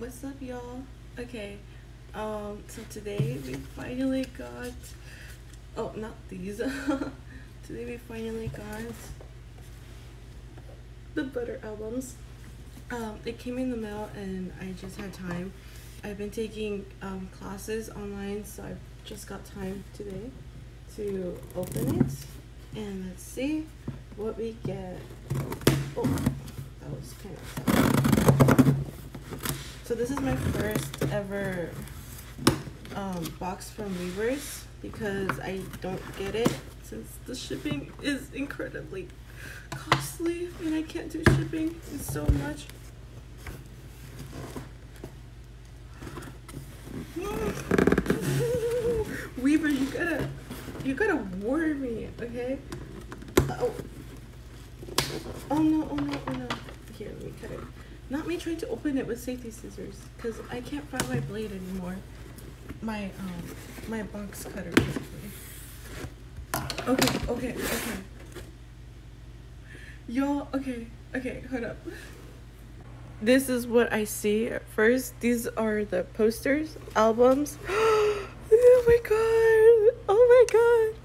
What's up, y'all? Okay, um, so today we finally got. Oh, not these. today we finally got the Butter albums. Um, it came in the mail and I just had time. I've been taking um, classes online, so I've just got time today to open it. And let's see what we get. Oh, that was kind of So this is my first ever um, box from Weverse because I don't get it since the shipping is incredibly costly and I can't do shipping. It's so much. Weverse, you gotta, you gotta warn me, okay? Oh, oh no, oh no, oh no. Here, let me cut it. Not me trying to open it with safety scissors, cause I can't find my blade anymore. My um, my box cutter, basically. Okay, okay, okay. Y'all, okay, okay, hold up. This is what I see at first. These are the posters, albums. oh my god! Oh my god!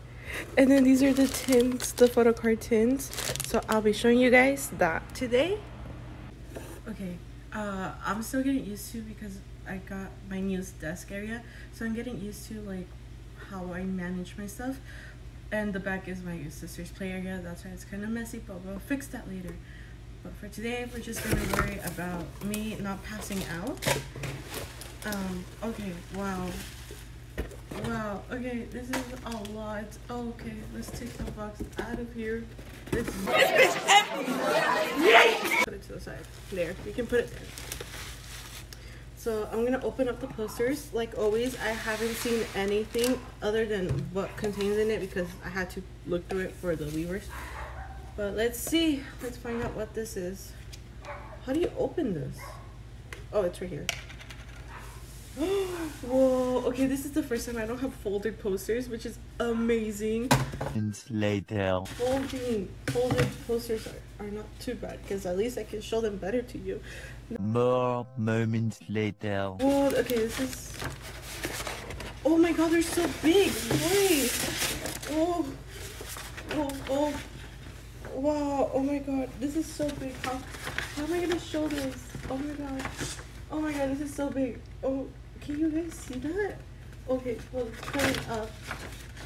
And then these are the tins, the photo tins. So I'll be showing you guys that today. Okay, uh, I'm still getting used to because I got my new desk area. So I'm getting used to like how I manage my stuff. And the back is my sister's play area. That's why it's kind of messy, but we'll fix that later. But for today, we're just gonna worry about me not passing out. Um, okay, wow. Wow, okay, this is a lot. Okay, let's take the box out of here. This, is empty! Put it to the side. There, you can put it there. So I'm gonna open up the posters. Like always, I haven't seen anything other than what contains in it because I had to look through it for the Weverse. But let's see. Let's find out what this is. How do you open this? Oh, it's right here. Whoa, okay, this is the first time I don't have folded posters, which is amazing. And later. Folding, folded posters are, are not too bad, because at least I can show them better to you. More moments later. Whoa, okay, this is... Oh my god, they're so big! Wait! Oh, oh, oh. Wow, oh my god, this is so big. How, how am I gonna show this? Oh my god. Oh my god, this is so big. Oh, can you guys see that? Okay, well, it's coming up.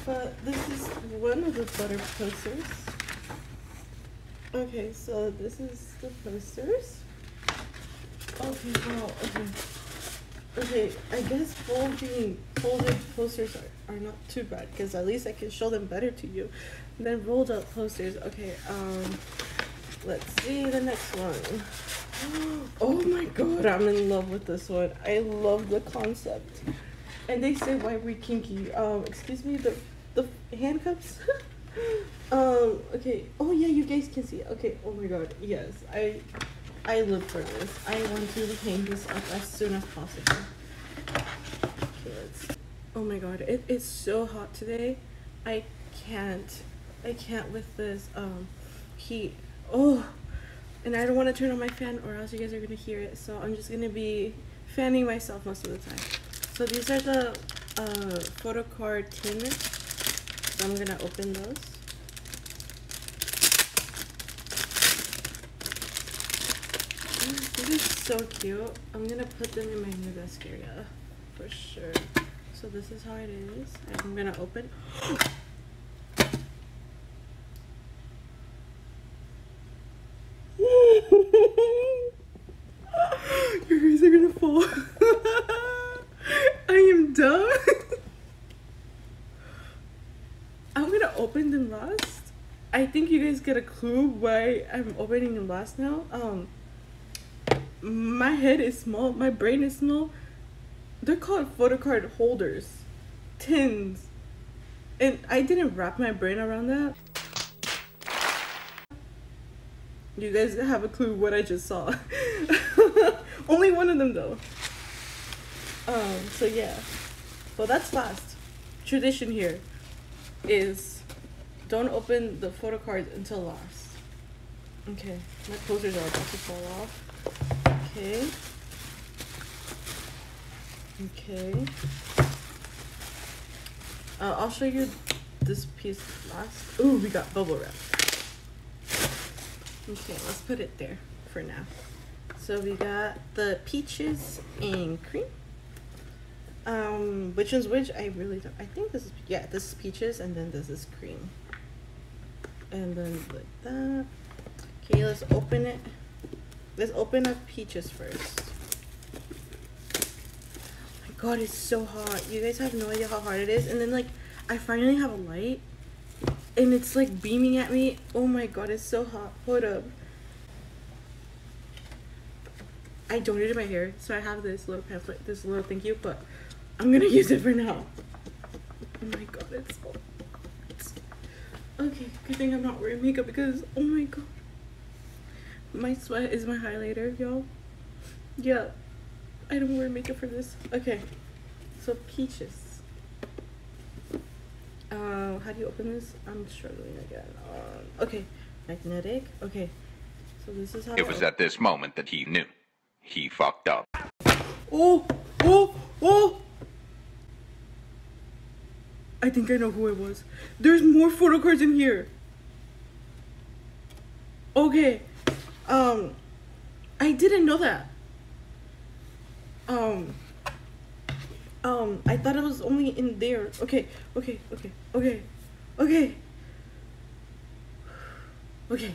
But this is one of the butter posters. Okay, so this is the posters. Okay, wow, okay. Okay, I guess folding folded posters are, are not too bad because at least I can show them better to you. Then rolled up posters. Okay, um, let's see the next one. Oh my god, I'm in love with this one. I love the concept. And they say why we kinky. Um, excuse me, the the handcuffs. um, okay. Oh yeah, you guys can see. Okay. Oh my god. Yes, I I live for this. I want to hang this up as soon as possible. Okay. Oh my god, it, it's so hot today. I can't. I can't with this um heat. Oh and I don't want to turn on my fan or else you guys are going to hear it. So I'm just going to be fanning myself most of the time. So these are the uh, photo card tin. So I'm going to open those. This is so cute. I'm going to put them in my new desk area for sure. So this is how it is. I'm going to open. I am done. I'm gonna open them last. I think you guys get a clue why I'm opening them last now. Um, my head is small, my brain is small. They're called photo card holders, tins, and I didn't wrap my brain around that. You guys have a clue what I just saw. Only one of them though. Um, so yeah. Well, that's fast. Tradition here is don't open the photo cards until last. Okay, my posters are about to fall off. Okay. Okay. Uh, I'll show you this piece last. Ooh, we got bubble wrap. Okay, let's put it there for now. So we got the peaches and cream. Um, which is which? I really don't. I think this is yeah. This is peaches, and then this is cream. And then like that. Okay, let's open it. Let's open up peaches first. Oh my god, it's so hot. You guys have no idea how hot it is. And then like, I finally have a light, and it's like beaming at me. Oh my god, it's so hot. Hold up. I donated my hair, so I have this little pamphlet, this little thank you, but I'm gonna use it for now. Oh my god, it's so. Okay, good thing I'm not wearing makeup because, oh my god. My sweat is my highlighter, y'all. Yeah, I don't wear makeup for this. Okay, so peaches. Uh, how do you open this? I'm struggling again. Um, okay, magnetic. Okay, so this is how. It was at this moment that he knew. He fucked up. Oh, oh, oh! I think I know who it was. There's more photo cards in here. Okay. Um, I didn't know that. Um, um, I thought it was only in there. Okay, okay, okay, okay, okay. Okay.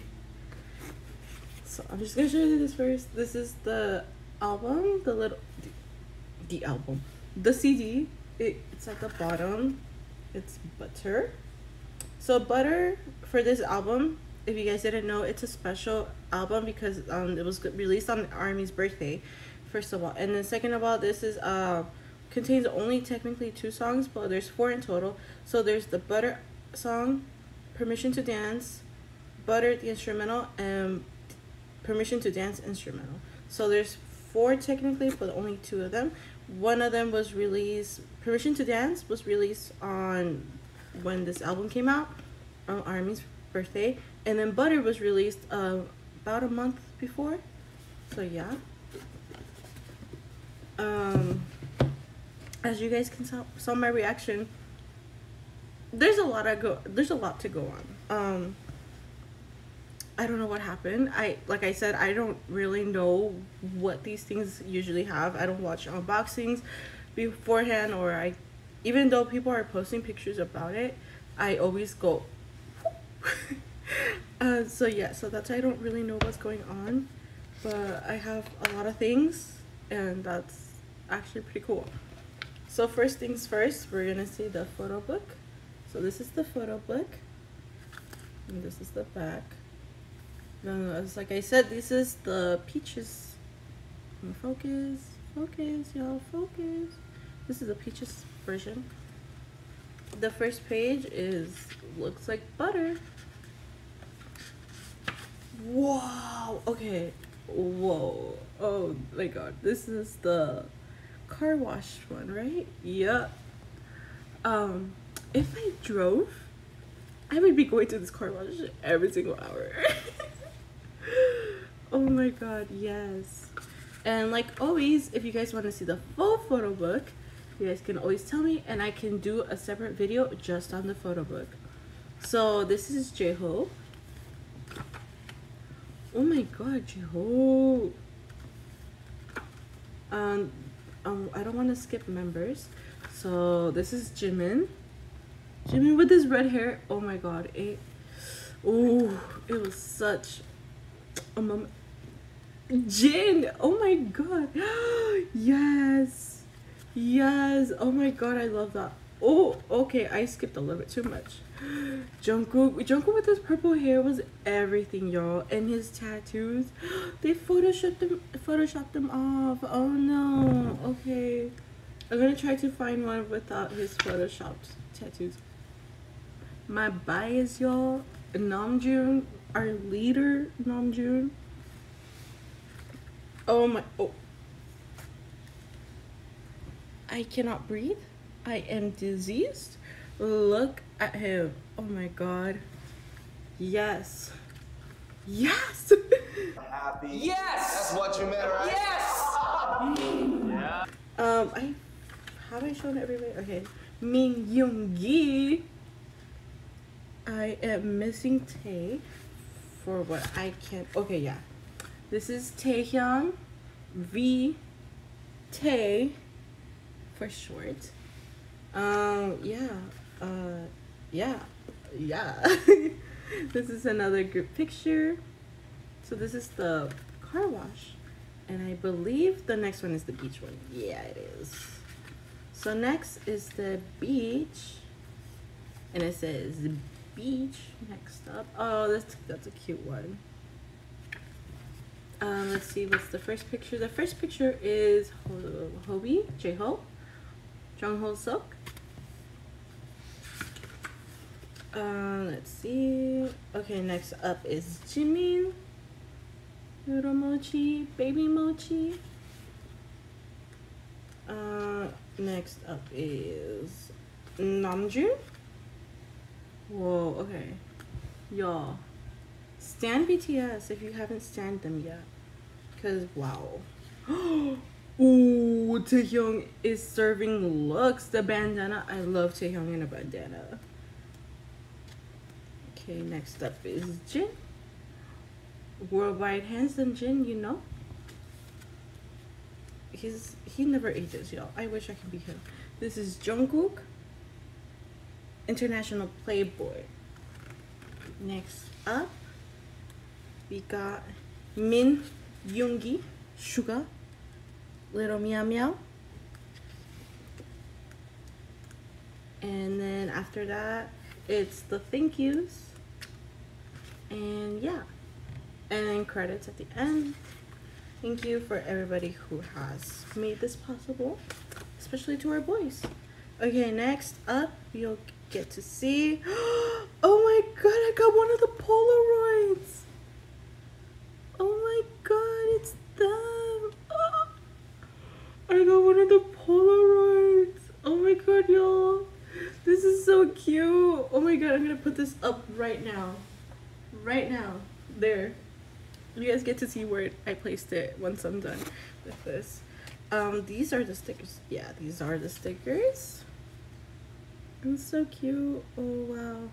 So I'm just gonna show you this first. This is the album, the little, the, the album, the CD. It, it's at the bottom. It's butter. So butter for this album, if you guys didn't know, it's a special album because um it was released on Army's birthday, first of all, and then second of all, this is uh contains only technically two songs, but there's four in total. So there's the butter song, permission to dance, butter the instrumental, and permission to dance instrumental. So there's four technically, but only two of them. One of them was released. Permission to Dance was released on when this album came out, on Army's birthday, and then Butter was released uh, about a month before. So yeah. Um, as you guys can saw, saw my reaction. There's a lot of go. There's a lot to go on. Um, I don't know what happened. I like I said, I don't really know what these things usually have. I don't watch unboxings beforehand or I even though people are posting pictures about it, I always go uh, so yeah, so that's I don't really know what's going on. But I have a lot of things and that's actually pretty cool. So first things first, we're gonna see the photo book. So this is the photo book. And this is the back. No, it's like I said, this is the peaches. Focus, focus, y'all, focus. This is the peaches version. The first page is looks like butter. Wow. Okay. Whoa. Oh my god. This is the car wash one, right? Yep. Um, if I drove, I would be going to this car wash every single hour. oh my god, yes. And like always, if you guys want to see the full photo book, you guys can always tell me and I can do a separate video just on the photo book. So this is J-Hope. Oh my god, J-Hope. Um, um, I don't want to skip members. So this is Jimin. Jimin with his red hair. Oh my god. It, oh, it was such a moment. Jin! Oh my god. yes. Yes. Oh my god, I love that. Oh, okay. I skipped a little bit too much. Jungkook, Jungkook with his purple hair was everything, y'all, and his tattoos. They photoshopped them, photoshopped them off. Oh no. Okay, I'm gonna try to find one without his photoshopped tattoos. My bias, y'all. Namjoon, our leader, Namjoon. Oh my. Oh. I cannot breathe. I am diseased. Look at him. Oh my god. Yes. Yes. Happy. Yes! That's what you meant, right? Yes! Um, I have I shown everybody? Okay. Min Yoongi. I am missing Tae for what I can. Okay, yeah. This is Taehyung V Tae for short. Um, yeah. Uh, yeah. Yeah. this is another group picture. So this is the car wash. And I believe the next one is the beach one. Yeah, it is. So next is the beach. And it says beach next up. Oh, that's that's a cute one. Um, let's see what's the first picture. The first picture is Ho- Hobi, J-Ho, Jung Hoseok. Uh, let's see. Okay, next up is Jimin, Little Mochi, Baby Mochi. Uh, next up is Namjoon. Whoa, okay. Y'all, stand BTS if you haven't stand them yet. Because, wow. Ooh, Taehyung is serving looks. The bandana. I love Taehyung in a bandana. Okay, next up is Jin. Worldwide handsome Jin, you know. He's he never ages, y'all. I wish I could be him. This is Jungkook. International Playboy. Next up, we got Min Yoongi, Suga, Little Meow Meow. And then after that, it's the thank yous. And yeah. And then credits at the end. Thank you for everybody who has made this possible, especially to our boys. Okay, next up, you'll get to see. Oh my god, I got one of the Polaroids. Oh my god, it's them. Ah, I got one of the Polaroids. Oh my god, y'all. This is so cute. Oh my god, I'm gonna put this up right now. Right now. There. You guys get to see where I placed it once I'm done with this. Um, these are the stickers. Yeah, these are the stickers. It's so cute. Oh wow.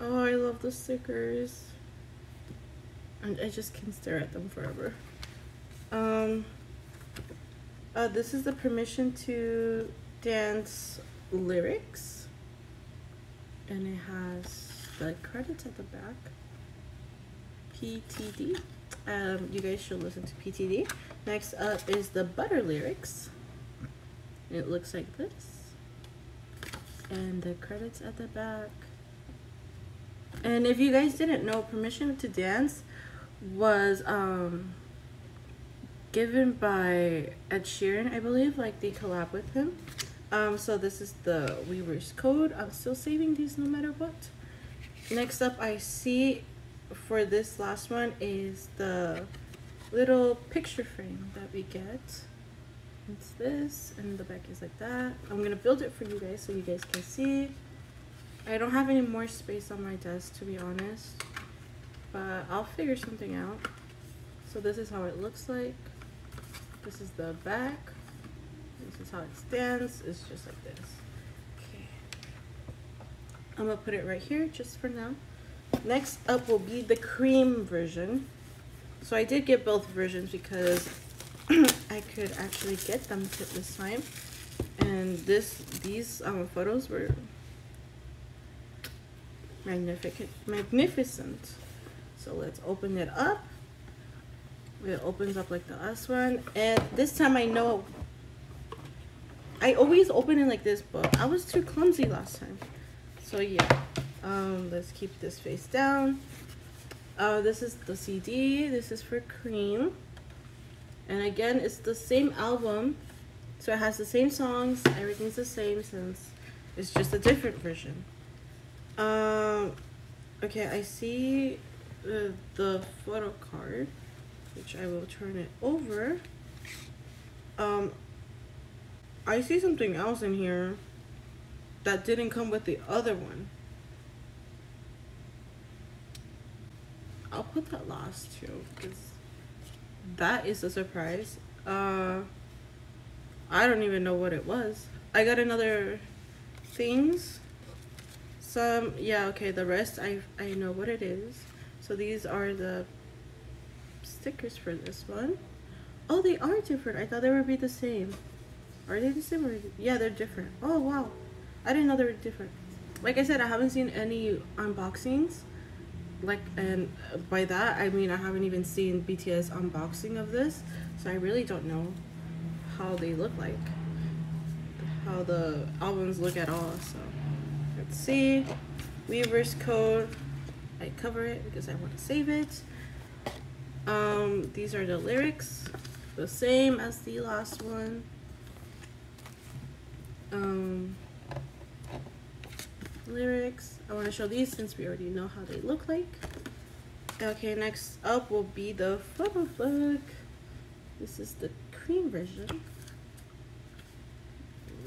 Oh, I love the stickers. And I just can stare at them forever. Um uh, this is the permission to dance lyrics. And it has the credits at the back. PTD. Um, you guys should listen to PTD. Next up is the butter lyrics. It looks like this. And the credits at the back. And if you guys didn't know, Permission to Dance was um given by Ed Sheeran, I believe. Like they collab with him. Um, so this is the Weverse code. I'm still saving these no matter what. Next up, I see for this last one is the little picture frame that we get. It's this, and the back is like that. I'm gonna build it for you guys so you guys can see. I don't have any more space on my desk to be honest, but I'll figure something out. So this is how it looks like. This is the back. This is how it stands. It's just like this. Okay. I'm gonna put it right here just for now. Next up will be the cream version. So I did get both versions because I could actually get them to this time. And this these um, photos were magnificent magnificent. So let's open it up. It opens up like the last one. And this time I know I always open it like this, but I was too clumsy last time. So yeah. Um, let's keep this face down. Uh, this is the CD. This is for Cream. And again, it's the same album. So it has the same songs. Everything's the same since it's just a different version. Um, okay, I see uh, the photo card, which I will turn it over. Um, I see something else in here that didn't come with the other one. I'll put that last too because that is a surprise. Uh, I don't even know what it was. I got another things. Some yeah, okay, the rest I I know what it is. So these are the stickers for this one. Oh, they are different. I thought they would be the same. Are they the same or yeah, they're different. Oh wow. I didn't know they were different. Like I said, I haven't seen any unboxings. Like and by that I mean I haven't even seen BTS unboxing of this. So I really don't know how they look like. How the albums look at all. So let's see. Weverse code. I cover it because I want to save it. Um, these are the lyrics, the same as the last one. Um, lyrics. I want to show these since we already know how they look like. Okay, next up will be the photo book. This is the cream version.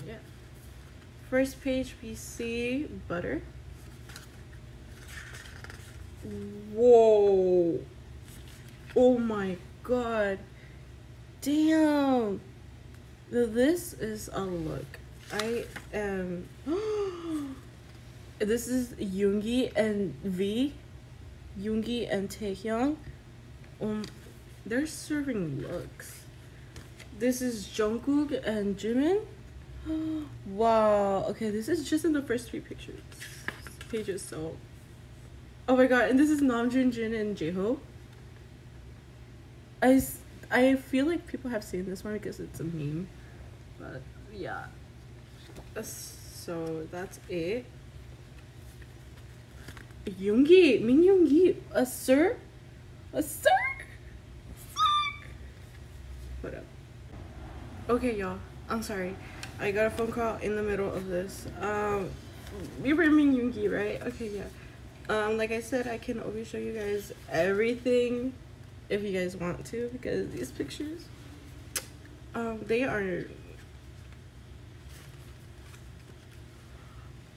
Yeah. First page we see butter. Whoa. Oh my god. Damn. This is a look. I am. this is Yoongi and V. Yoongi and Taehyung. Um, they're serving looks. This is Jungkook and Jimin. wow. Okay, this is just in the first three pictures pages. So, oh my god, and this is Namjoon, Jin, and Jeho. I feel like people have seen this one because it's a meme, but yeah. So that's it. Yoongi, Min Yoongi, a sir, a sir, sir. What up? Okay, y'all. I'm sorry. I got a phone call in the middle of this. Um, we were Min Yoongi, right? Okay, yeah. Um, like I said, I can always show you guys everything if you guys want to because these pictures, um, they are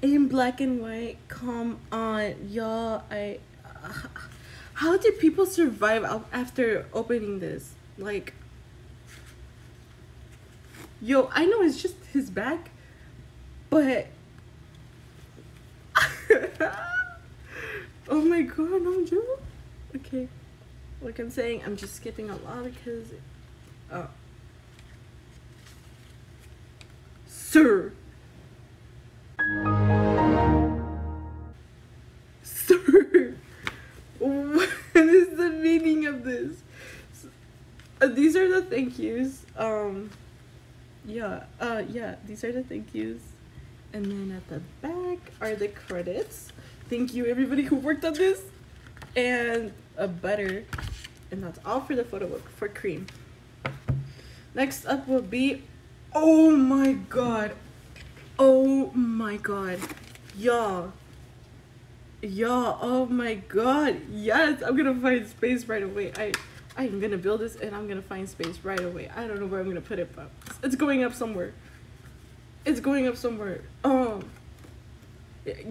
in black and white. Come on, y'all. I. how did people survive after opening this? Like, yo, I know it's just his back, but. oh my god, no joke. Okay. Like I'm saying, I'm just skipping a lot because. Oh. Uh, sir! Sir! Thank yous. Um, yeah, uh, yeah, these are the thank yous. And then at the back are the credits. Thank you, everybody who worked on this. And a butter. And that's all for the photo book for cream. Next up will be. Oh my god. Oh my god. Y'all. Y'all. Oh my god. Yes, I'm gonna find space right away. I. I'm gonna build this and I'm gonna find space right away. I don't know where I'm gonna put it, but it's going up somewhere. It's going up somewhere. Um.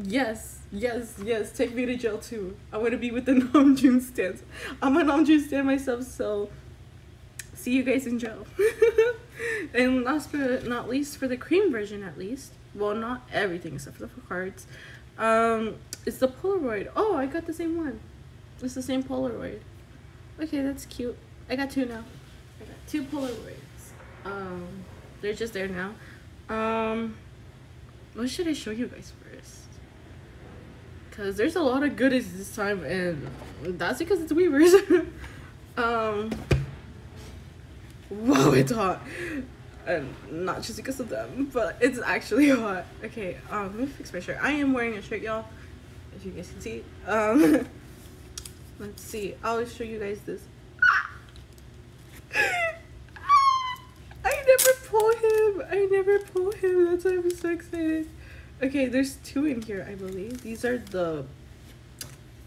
Yes, yes, yes. Take me to jail too. I want to be with the Namjoon stands. I'm a Namjoon stand myself, so see you guys in jail. and last but not least, for the cream version at least, well, not everything except for the cards, um, it's the Polaroid. Oh, I got the same one. It's the same Polaroid. Okay, that's cute. I got two now. I got two Polaroids. Um, they're just there now. Um, what should I show you guys first? Cause there's a lot of goodies this time, and that's because it's Weverse. um, wow, it's hot, and not just because of them, but it's actually hot. Okay, um, let me fix my shirt. I am wearing a shirt, y'all. as you guys can see. Um, let's see. I'll show you guys this. I never pull him. I never pull him. That's why I'm so excited. Okay, there's two in here, I believe. These are the.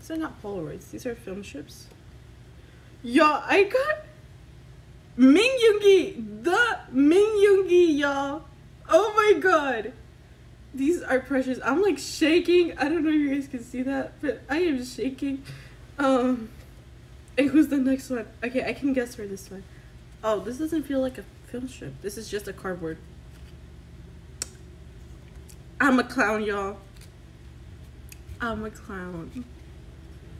These are not Polaroids. These are film strips. Y'all, I got Ming Yoongi, the Ming Yoongi, y'all. Oh my god, these are precious. I'm like shaking. I don't know if you guys can see that, but I am shaking. Um, and who's the next one? Okay, I can guess for this one. Oh, this doesn't feel like a film strip. This is just a cardboard. I'm a clown, y'all. I'm a clown.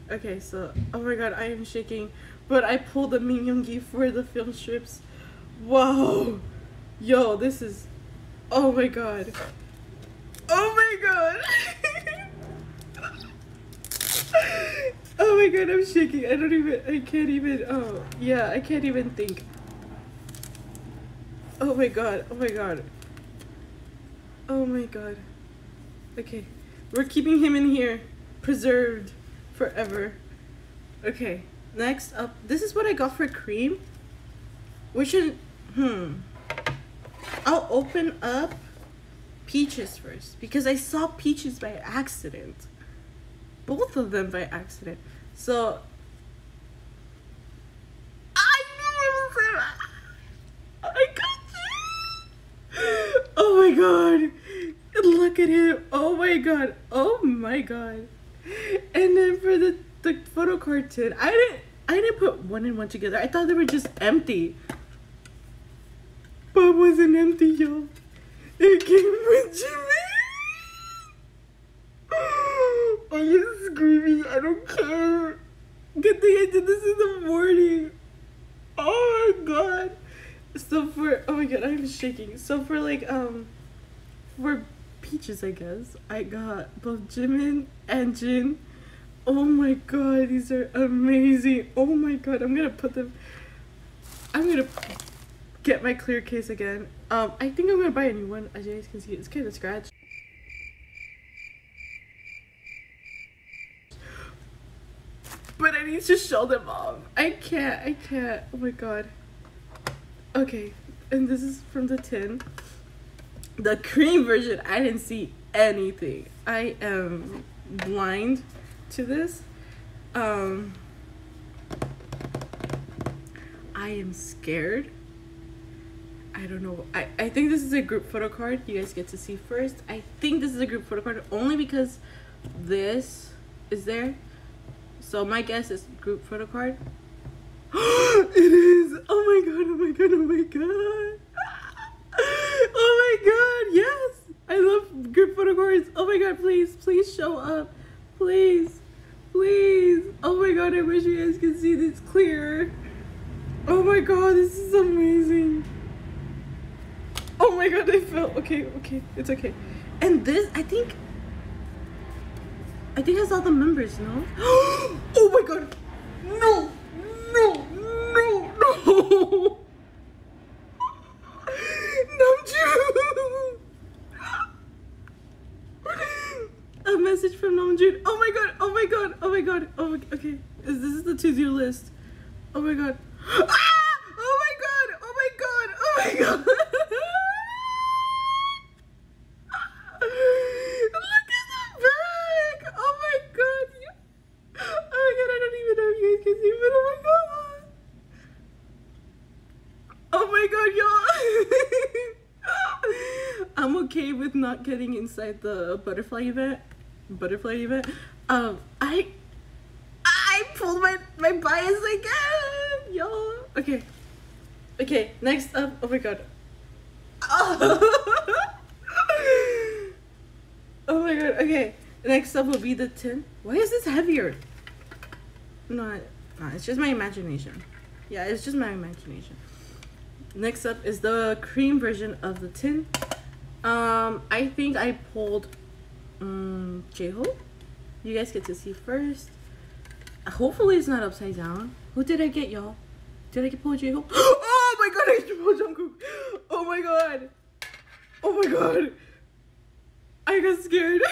Okay, so oh my god, I am shaking. But I pulled the Min Yoongi for the film strips. Whoa, yo, this is. Oh my god. Oh my god. oh my god, I'm shaking. I don't even. I can't even. Oh yeah, I can't even think. Oh my god. Oh my god. Oh my god. Okay. We're keeping him in here. Preserved forever. Okay. Next up. This is what I got for cream. We should. Hmm. I'll open up peaches first because I saw peaches by accident. Both of them by accident. So. I knew it. I got you. Oh my god. Look at him. Oh my god. Oh my god. And then for the the photo cartoon, I didn't I didn't put one and one together. I thought they were just empty. But it wasn't empty, y'all. It came with Jimin. Are you screaming? I don't care. Good thing I did this in the morning. Oh my god. So for oh my god, I'm shaking. So for like um for peaches I guess, I got both Jimin and Jin. Oh my god, these are amazing. Oh my god, I'm gonna put them I'm gonna get my clear case again. Um I think I'm gonna buy a new one. As you guys can see, it's kinda scratched. But I need to show them off. I can't, I can't. Oh my god. Okay, and this is from the tin. The cream version, I didn't see anything. I am blind to this. Um, I am scared. I don't know. I, I think this is a group photo card you guys get to see first. I think this is a group photo card only because this is there. So my guess is group photo card. it is! Oh my god, oh my god, oh my god. Oh my god, yes! I love group photo cards. Oh my god, please, please show up. Please, please. Oh my god, I wish you guys could see this clear. Oh my god, this is amazing. Oh my god, I fell. Okay, okay, it's okay. And this, I think, I think has all the members, no? oh my god, no, no, no, no. Namjoon. A message from Namjoon. Oh my god, oh my god, oh my god. Oh, my, okay. Is this is the to do list? Oh my god. Ah! Oh my god, oh my god, oh my god. Look at the back! Oh my god! Oh my god! I don't even know if you guys can see, but oh my god! Oh my god, y'all! I'm okay with not getting inside the butterfly event. Butterfly event. Um, I I pulled my my bias again, y'all. Okay, okay. Next up. Oh my god. Oh my god, okay. Next up will be the tin. Why is this heavier? No, no, it's just my imagination. Yeah, it's just my imagination. Next up is the cream version of the tin. Um, I think I pulled um, J-Hope. You guys get to see first. Hopefully it's not upside down. Who did I get, y'all? Did I get pulled J-Hope? Oh my god, I get pull Jungkook. Oh my god. Oh my god. I got scared.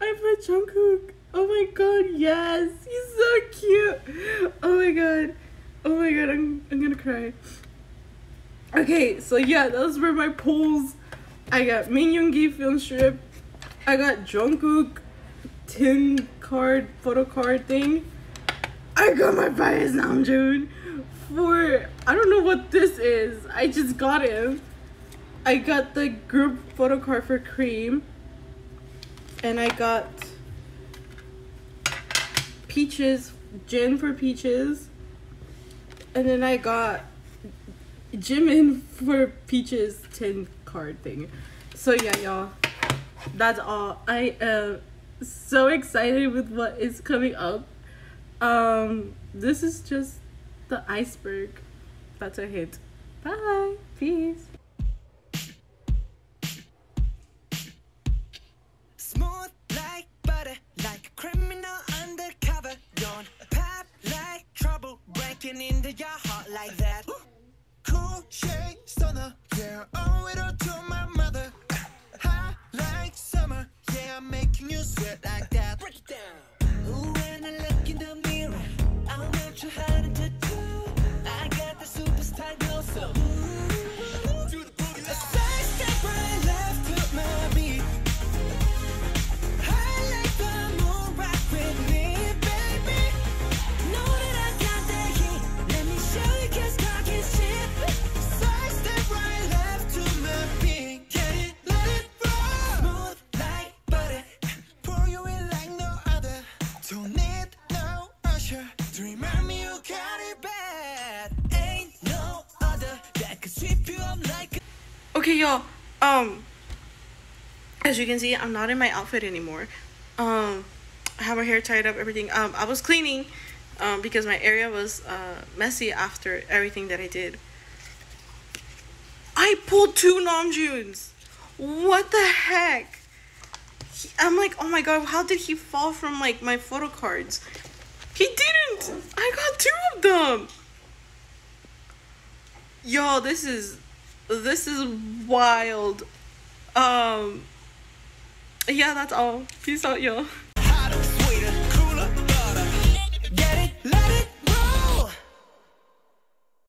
I put Jungkook. Oh my god, yes. He's so cute. Oh my god. Oh my god, I'm, I'm gonna cry. Okay, so yeah, those were my pulls. I got Min Yoongi film strip. I got Jungkook tin card, photo card thing. I got my bias Namjoon for I don't know what this is. I just got him. I got the group photo card for Cream. And I got Peaches, Jin for Peaches. And then I got Jimin for Peach's tin card thing. So yeah, y'all. That's all. I am so excited with what is coming up. Um, this is just the iceberg. That's a hit. Bye. Peace. Smooth like butter, Okay, y'all. Um, as you can see, I'm not in my outfit anymore. Um, I have my hair tied up, everything. Um, I was cleaning, um, because my area was uh messy after everything that I did. I pulled two Namjoons. What the heck? He- I'm like, oh my god, how did he fall from like my photo cards? He didn't. I got two of them. Y'all, this is this is wild. Um yeah, that's all. Peace out, y'all.